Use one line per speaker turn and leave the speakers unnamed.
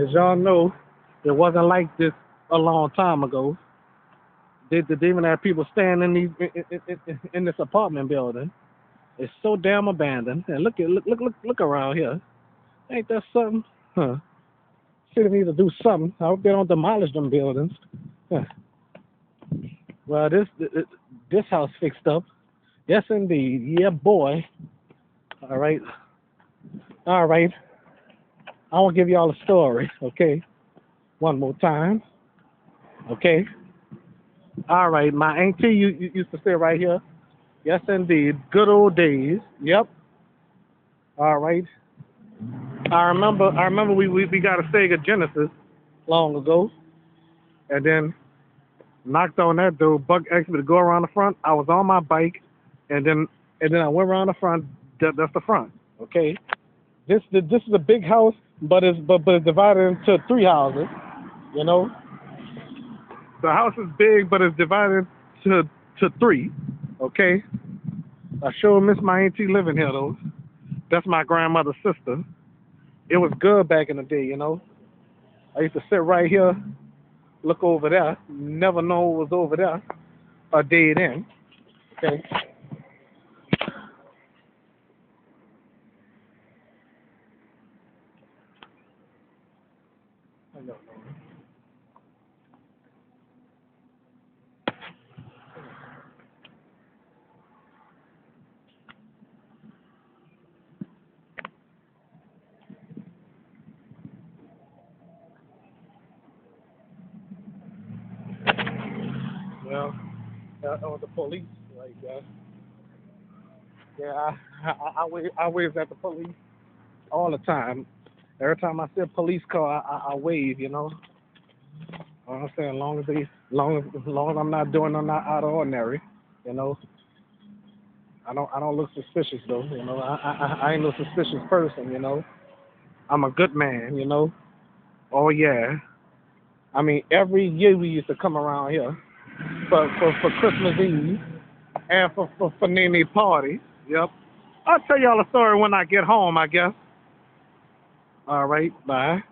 as y'all know, it wasn't like this a long time ago. Did the demon have people staying in these in, in, in, this apartment building. It's so damn abandoned. And look at look look look look around here. Ain't that something? Huh. City need to do something. I hope they don't demolish them buildings. Huh. Well, this this house fixed up. Yes, indeed. Yeah, boy. All right. All right. I want to give y'all a story, okay? One more time. Okay? All right. My auntie you, you used to stay right here. Yes, indeed. Good old days. Yep. All right. I remember. I remember we we, we got a Sega Genesis long ago, and then knocked on that door. Buck asked me to go around the front. I was on my bike, and then and then I went around the front. That, that's the front. Okay. This this is a big house, but it's but but it's divided into three houses. You know. The house is big, but it's divided to to three. Okay. I sure miss my auntie living here though. That's my grandmother's sister. It was good back in the day, you know. I used to sit right here, look over there, never know what was over there a day then. Okay. I don't know. Well, uh, or the police, like. Yeah, I, I, I, wave, I wave at the police all the time. Every time I see a police car, I, I, I wave, you know. You know I'm saying? Long as they, long as, long as I'm not doing nothing out of ordinary, you know. I don't, I don't look suspicious though, you know. I, I, I ain't no suspicious person, you know. I'm a good man, you know. Oh yeah. I mean, every year we used to come around here for for, for Christmas Eve and for for, for Nene party. Yep. I'll tell y'all a story when I get home, I guess. All right, bye.